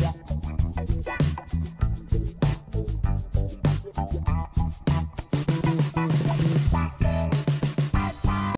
Yeah.